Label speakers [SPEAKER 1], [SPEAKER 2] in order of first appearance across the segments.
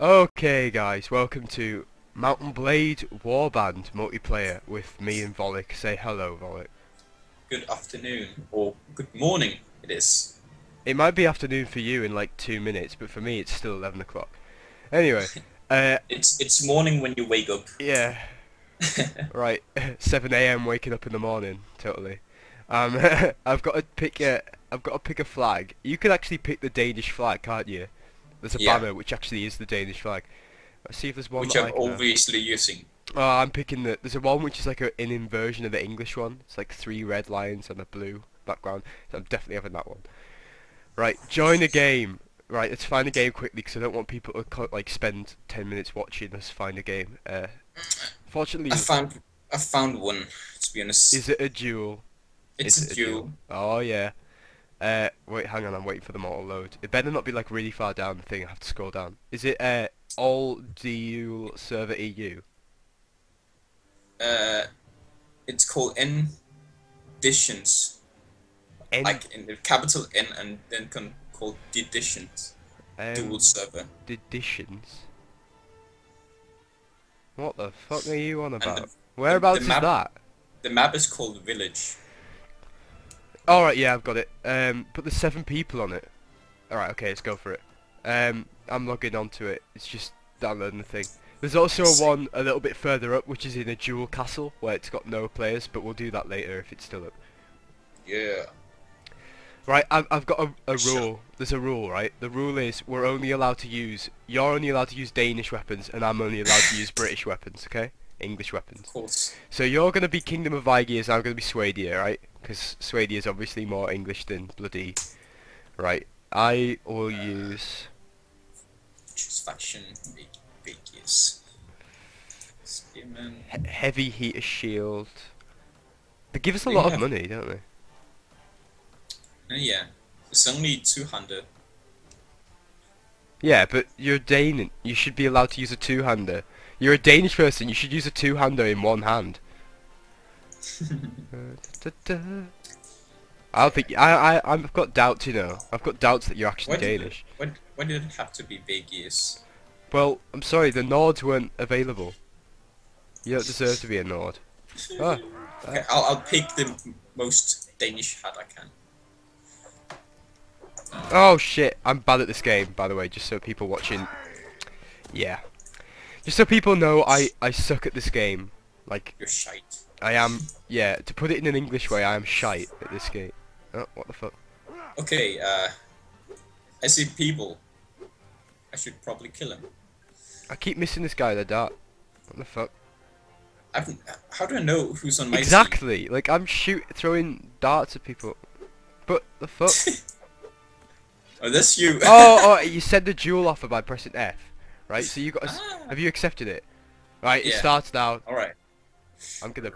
[SPEAKER 1] Okay guys, welcome to Mount and Blade Warband multiplayer with me and Volek. Say hello, Volek.
[SPEAKER 2] Good afternoon, or good morning it is.
[SPEAKER 1] It might be afternoon for you in like two minutes, but for me it's still 11 o'clock. Anyway, uh,
[SPEAKER 2] It's it's morning when you wake up.
[SPEAKER 1] yeah, right, 7am waking up in the morning, totally. Um, I've got to pick a, I've got to pick a flag. You can actually pick the Danish flag, can't you? There's a
[SPEAKER 2] Yeah.
[SPEAKER 1] banner which actually is the Danish flag. Let's see if there's one
[SPEAKER 2] which I'm
[SPEAKER 1] uh,
[SPEAKER 2] obviously using.
[SPEAKER 1] Oh, I'm picking the. There's a one which is like a, an inversion of the English one. It's like three red lines and a blue background. So I'm definitely having that one. Right, join a game. Right, let's find a game quickly because I don't want people to co- like spend ten minutes watching us find a game. Uh, fortunately,
[SPEAKER 2] I found I found one. To be honest,
[SPEAKER 1] is it a duel?
[SPEAKER 2] it's
[SPEAKER 1] Is
[SPEAKER 2] a
[SPEAKER 1] it
[SPEAKER 2] duel.
[SPEAKER 1] Oh yeah. Uh, wait, hang on. I'm waiting for them all to load. It better not be like really far down the thing. I have to scroll down. Is it uh all duel server EU?
[SPEAKER 2] Uh, it's called N Editions,
[SPEAKER 1] N-
[SPEAKER 2] like in the capital N and then con- called Editions.
[SPEAKER 1] um,
[SPEAKER 2] Dual server.
[SPEAKER 1] editions. What the fuck are you on
[SPEAKER 2] the-
[SPEAKER 1] about? Whereabouts
[SPEAKER 2] map-
[SPEAKER 1] is that?
[SPEAKER 2] The map is called Village.
[SPEAKER 1] Alright, yeah, I've got it. Um, but there's seven people on it. Alright, okay, let's go for it. Um, I'm logging onto it. It's just downloading the thing. There's also a one a little bit further up, which is in a dual castle, where it's got no players, but we'll do that later if it's still up.
[SPEAKER 2] Yeah.
[SPEAKER 1] Right, I've, I've got a, a rule. There's a rule, right? The rule is we're only allowed to use, you're only allowed to use Danish weapons, and I'm only allowed to use British weapons, okay? English weapons.
[SPEAKER 2] Of course.
[SPEAKER 1] So you're gonna be Kingdom of Vaegirs, I'm gonna be Swadia, right? Because Swadia is obviously more English than bloody. Right. I will use.
[SPEAKER 2] Choose faction. Yes. Spearman.
[SPEAKER 1] he- heavy heater shield. They give us a lot
[SPEAKER 2] Yeah.
[SPEAKER 1] of money, don't they?
[SPEAKER 2] Uh, yeah. It's only 200.
[SPEAKER 1] Yeah, but you're Dane. You should be allowed to use a two-hander. You're a Danish person. You should use a two-hander in one hand. Uh, da, da, da. I don't think I I I've got doubts. You know, I've got doubts that you're actually
[SPEAKER 2] did,
[SPEAKER 1] Danish.
[SPEAKER 2] it, why, why did it have to be Vaegirs?
[SPEAKER 1] Well, I'm sorry, the Nords weren't available. You don't deserve to be a Nord. Ah,
[SPEAKER 2] Okay, I'll, I'll pick the most Danish hat I can.
[SPEAKER 1] Oh shit, I'm bad at this game, by the way, just so people watching... Yeah. Just so people know I, I suck at this game. Like,
[SPEAKER 2] You're shite.
[SPEAKER 1] I am... Yeah, to put it in an English way, I am shite at this game. Oh, what the fuck?
[SPEAKER 2] Okay, uh, I see people. I should probably kill him.
[SPEAKER 1] I keep missing this guy with the dart. What the fuck?
[SPEAKER 2] I've, how do I know who's on my team?
[SPEAKER 1] Exactly! Like, I'm shoot throwing darts at people. But, the fuck?
[SPEAKER 2] Oh, that's you.
[SPEAKER 1] oh, oh, you send the duel offer by pressing F, right? So you got. S-
[SPEAKER 2] Ah.
[SPEAKER 1] have you accepted it? Right,
[SPEAKER 2] yeah.
[SPEAKER 1] it starts now.
[SPEAKER 2] All right.
[SPEAKER 1] I'm gonna.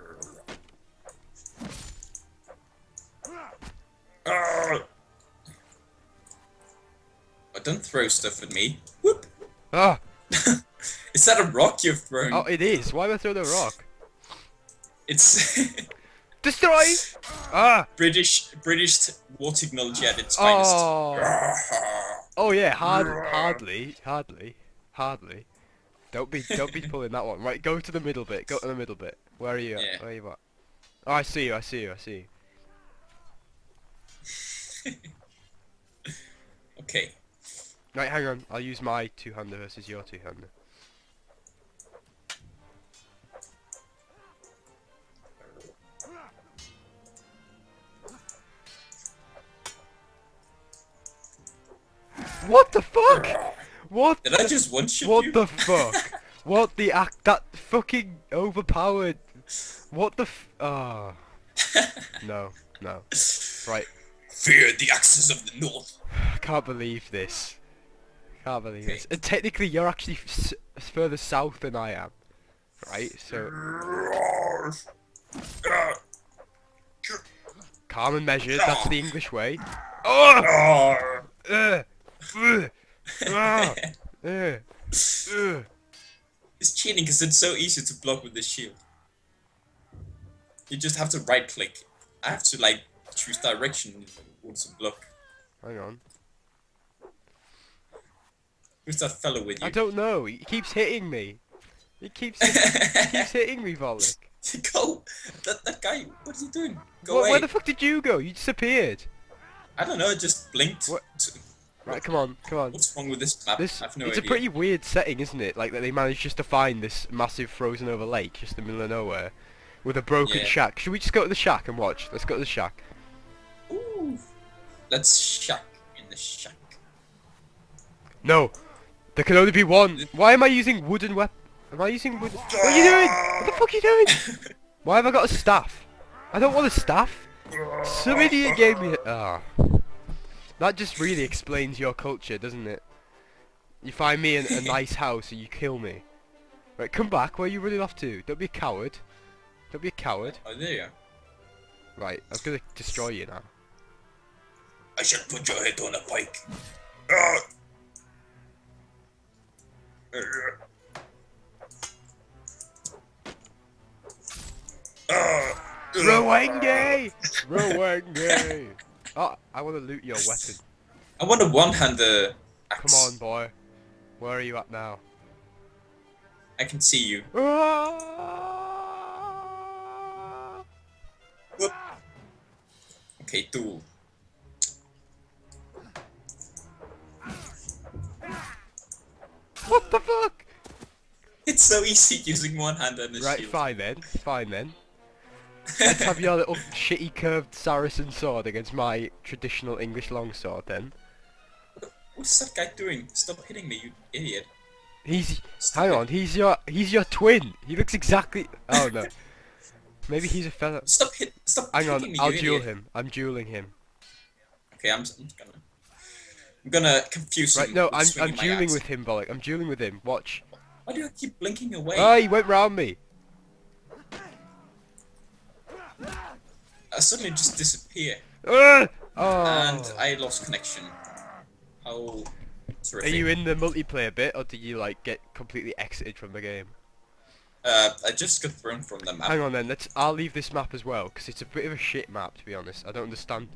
[SPEAKER 2] Oh, don't throw stuff at me. Whoop.
[SPEAKER 1] Ah,
[SPEAKER 2] Is that a rock you've thrown?
[SPEAKER 1] oh, it is. Why am I throwing a rock?
[SPEAKER 2] It's
[SPEAKER 1] Destroy! Ah,
[SPEAKER 2] British British war technology at its finest.
[SPEAKER 1] oh, oh yeah, hard, hardly, hardly, hardly. Don't be, don't be pulling that one. Right, go to the middle bit. Go to the middle bit. Where are you? At?
[SPEAKER 2] Yeah.
[SPEAKER 1] Where are you at? Oh, I see you. I see you. I see you.
[SPEAKER 2] Okay.
[SPEAKER 1] Right, hang on. I'll use my two-hander versus your two-hander. What the fuck? What?
[SPEAKER 2] Did I just one shot
[SPEAKER 1] What
[SPEAKER 2] you?
[SPEAKER 1] the fuck? What the act? That fucking overpowered. What the f? Ah. no, no. Right.
[SPEAKER 2] Fear the axes of the north.
[SPEAKER 1] I can't believe this. Can't believe
[SPEAKER 2] Okay.
[SPEAKER 1] this. And technically, you're actually further south than I am, right? So calm and measured. That's the English way. Oh! Uh. Ah, eh, eh.
[SPEAKER 2] It's cheating because it's so easy to block with the shield. You just have to right click. I have to like choose direction in to block.
[SPEAKER 1] Hang on.
[SPEAKER 2] Who's that fellow with you?
[SPEAKER 1] I don't know. He keeps hitting me. He keeps he keeps hitting me, Volek.
[SPEAKER 2] Go! That, that guy, what is he doing? Go
[SPEAKER 1] Where,
[SPEAKER 2] away.
[SPEAKER 1] where the fuck did you go? You disappeared.
[SPEAKER 2] I don't know, it just blinked.
[SPEAKER 1] What? Right, come on, come on.
[SPEAKER 2] What's wrong with this map?
[SPEAKER 1] This
[SPEAKER 2] no
[SPEAKER 1] it's
[SPEAKER 2] idea.
[SPEAKER 1] a pretty weird setting, isn't it? Like that they managed just to find this massive frozen over lake just in the middle of nowhere with a broken
[SPEAKER 2] Yeah.
[SPEAKER 1] shack. Should we just go to the shack and watch? Let's go to the shack.
[SPEAKER 2] Ooh. Let's shack in the shack.
[SPEAKER 1] No, there can only be one. Why am I using wooden weapon? Am I using wood? What are you doing? What the fuck are you doing? Why have I got a staff? I don't want a staff. Some idiot gave me. a- Ah, that just really explains your culture, doesn't it? You find me in a nice house and you kill me. Right, come back. Where are you running off to? Don't be a coward. Don't be a coward.
[SPEAKER 2] Oh, there you.
[SPEAKER 1] Right, I'm gonna destroy you now.
[SPEAKER 2] I shall put your head on a pike. Ah. Ah.
[SPEAKER 1] Oh, I want to loot your weapon.
[SPEAKER 2] I want a one-hander
[SPEAKER 1] Come on, boy. Where are you at now?
[SPEAKER 2] I can see you.
[SPEAKER 1] Ah!
[SPEAKER 2] Okay, duel.
[SPEAKER 1] What the fuck?
[SPEAKER 2] It's so easy using one hand and a
[SPEAKER 1] Right,
[SPEAKER 2] shield.
[SPEAKER 1] fine then. Fine then. Let's have your little shitty curved Saracen sword against my traditional English longsword then.
[SPEAKER 2] What's that guy doing? Stop hitting me, you idiot.
[SPEAKER 1] He's
[SPEAKER 2] Stop
[SPEAKER 1] hang
[SPEAKER 2] it.
[SPEAKER 1] on, he's your he's your twin. He looks exactly Oh no. Maybe he's a fella.
[SPEAKER 2] Stop hit. Stop
[SPEAKER 1] Hang on,
[SPEAKER 2] me,
[SPEAKER 1] I'll duel
[SPEAKER 2] idiot.
[SPEAKER 1] him. I'm dueling him.
[SPEAKER 2] Okay, I'm, I'm just gonna. I'm gonna confuse
[SPEAKER 1] Right,
[SPEAKER 2] him.
[SPEAKER 1] no, I'm I'm dueling
[SPEAKER 2] axe.
[SPEAKER 1] with him, Bollock. I'm dueling with him. Watch.
[SPEAKER 2] Why do you keep blinking away?
[SPEAKER 1] Oh, he went round me.
[SPEAKER 2] I suddenly just disappear,
[SPEAKER 1] Ah! Oh.
[SPEAKER 2] and I lost connection. How
[SPEAKER 1] Are you in the multiplayer bit, or do you like get completely exited from the game?
[SPEAKER 2] Uh, I just got thrown from the map.
[SPEAKER 1] Hang on then, let's. I'll leave this map as well because it's a bit of a shit map to be honest. I don't understand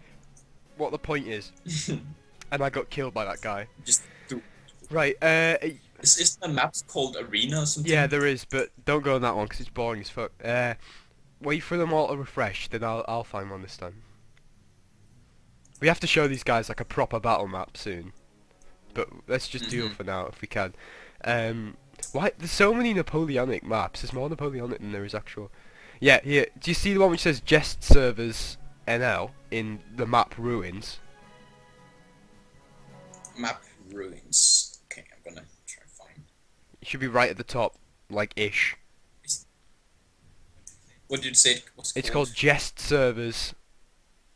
[SPEAKER 1] what the point is, and I got killed by that guy.
[SPEAKER 2] just do.
[SPEAKER 1] Right. Uh.
[SPEAKER 2] Is, is the map called Arena or something?
[SPEAKER 1] Yeah, there is, but don't go on that one because it's boring as fuck. Uh. Wait for them all to refresh, then I'll I'll find one this time. We have to show these guys like a proper battle map soon, but let's just do it
[SPEAKER 2] Mhm.
[SPEAKER 1] for now if we can. Um. Why? There's so many Napoleonic maps. There's more Napoleonic than there is actual. Yeah, here. Do you see the one which says Jest Servers NL in the map ruins?
[SPEAKER 2] Map ruins. Okay, I'm gonna try and find.
[SPEAKER 1] It should be right at the top, like ish.
[SPEAKER 2] What did you say? it was
[SPEAKER 1] It's called Jest Servers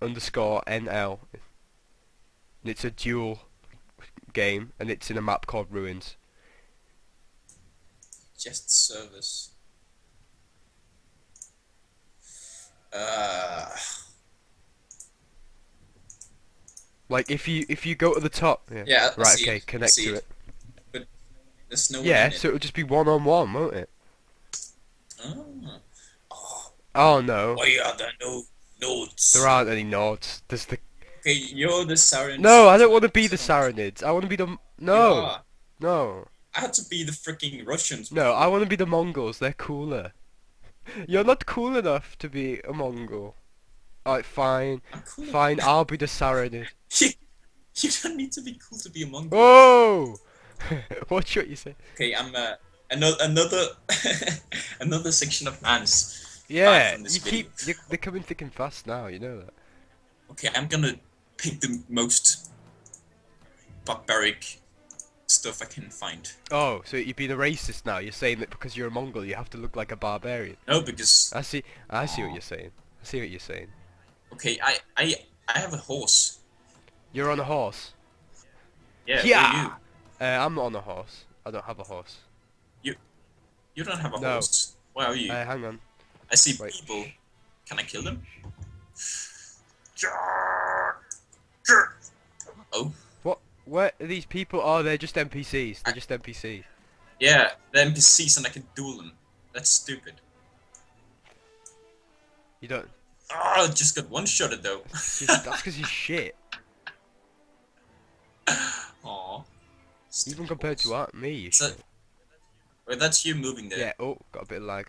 [SPEAKER 1] underscore NL. And it's a dual game, and it's in a map called Ruins.
[SPEAKER 2] Jest service. Uh,
[SPEAKER 1] Like if you if you go to the top, yeah.
[SPEAKER 2] Yeah,
[SPEAKER 1] right. Okay,
[SPEAKER 2] it,
[SPEAKER 1] connect to
[SPEAKER 2] it.
[SPEAKER 1] it.
[SPEAKER 2] there's no
[SPEAKER 1] Yeah,
[SPEAKER 2] in it.
[SPEAKER 1] so it'll just be one on one, won't it?
[SPEAKER 2] Oh. Oh,
[SPEAKER 1] no,
[SPEAKER 2] why are there no Nords?
[SPEAKER 1] there aren't any Nords. There's the.
[SPEAKER 2] Okay, you're the Siren.
[SPEAKER 1] No, I don't want to be the Sarranids. I want to be the.
[SPEAKER 2] You
[SPEAKER 1] No, no,
[SPEAKER 2] I had to be the freaking Russians.
[SPEAKER 1] no. I want to be the Mongols. They're cooler. You're not cool enough to be a Mongol. Alright, fine,
[SPEAKER 2] I'm cool.
[SPEAKER 1] fine. I'll be the Sarranid.
[SPEAKER 2] you don't need to be cool to be a Mongol.
[SPEAKER 1] Oh! Watch what you say.
[SPEAKER 2] Okay, I'm uh, another another another section of ants.
[SPEAKER 1] Yeah, you
[SPEAKER 2] video.
[SPEAKER 1] keep. They're coming thick and fast now. You know that.
[SPEAKER 2] Okay, I'm gonna pick the most barbaric stuff I can find.
[SPEAKER 1] Oh, so you're being a racist now. You're saying that because you're a Mongol, you have to look like a barbarian.
[SPEAKER 2] No, because
[SPEAKER 1] I see. I see what you're saying. I see what you're saying.
[SPEAKER 2] okay, I I I have a horse.
[SPEAKER 1] You're on a horse.
[SPEAKER 2] Yeah.
[SPEAKER 1] Yeah. Uh, I'm not on a horse. I don't have a horse.
[SPEAKER 2] You you don't have a
[SPEAKER 1] No.
[SPEAKER 2] horse. Where are you?
[SPEAKER 1] Uh, hang on.
[SPEAKER 2] I see
[SPEAKER 1] wait.
[SPEAKER 2] people. Can I kill them? Oh,
[SPEAKER 1] What? Where are these people? Oh, they're just NPCs. They're just NPCs.
[SPEAKER 2] yeah, they're NPCs and I can duel them. That's stupid.
[SPEAKER 1] You don't.
[SPEAKER 2] Oh, I just got one shotted though.
[SPEAKER 1] That's because you're shit.
[SPEAKER 2] Aw.
[SPEAKER 1] Even compared to what? Me.
[SPEAKER 2] Wait, that's you moving there.
[SPEAKER 1] Yeah, oh, got a bit of lag.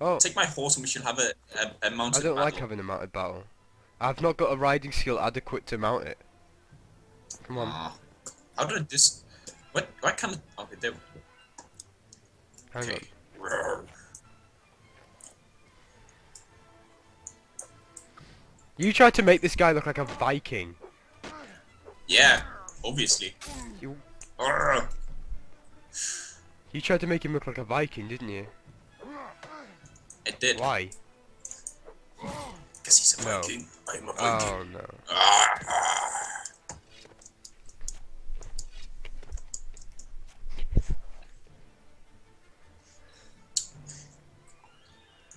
[SPEAKER 1] Oh,
[SPEAKER 2] Take my horse and we should have a, a, a mounted
[SPEAKER 1] I don't like
[SPEAKER 2] battle.
[SPEAKER 1] having a mounted battle. I've not got a riding skill adequate to mount it. Come on,
[SPEAKER 2] Ah. how did this... What, what kind of... Okay, there...
[SPEAKER 1] hang on.
[SPEAKER 2] Okay. Roar.
[SPEAKER 1] You tried to make this guy look like a Viking.
[SPEAKER 2] Yeah, obviously.
[SPEAKER 1] You you tried to make him look like a Viking, didn't you?
[SPEAKER 2] I did.
[SPEAKER 1] Why?
[SPEAKER 2] Because he's a
[SPEAKER 1] No.
[SPEAKER 2] Viking. I'm a Viking.
[SPEAKER 1] Oh no.
[SPEAKER 2] Ah.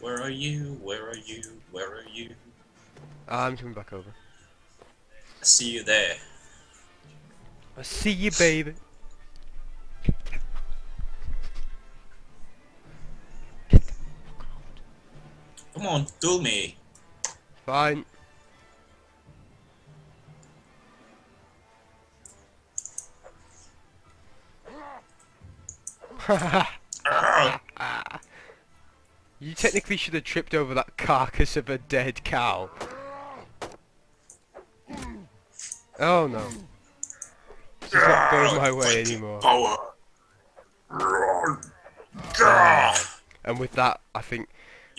[SPEAKER 2] Where are you? Where are you? Where are you?
[SPEAKER 1] I'm coming back over.
[SPEAKER 2] I see you there.
[SPEAKER 1] I see you, baby.
[SPEAKER 2] Come on, duel me.
[SPEAKER 1] Fine. You technically should have tripped over that carcass of a dead cow. Oh no. Is not going my way anymore. And with that, I think,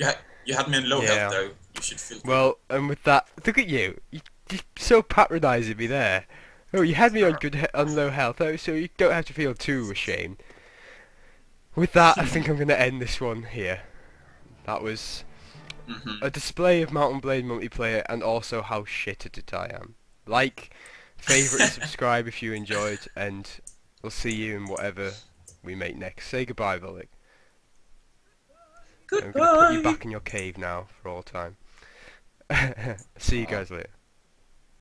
[SPEAKER 2] had you had me on low
[SPEAKER 1] Yeah.
[SPEAKER 2] health though. You should feel.
[SPEAKER 1] well, and with that, look at you. You you're so patronising me there. Oh, you had me on good on low health, though, so you don't have to feel too ashamed. With that, I think I'm going to end this one here. That was
[SPEAKER 2] hmm
[SPEAKER 1] a display of Mount and Blade multiplayer and also how shit at it I am. Like, favourite and subscribe if you enjoyed, and we'll see you in whatever we make next. Say goodbye, Volek. I'm going to put you back in your cave now for all time. see you guys later.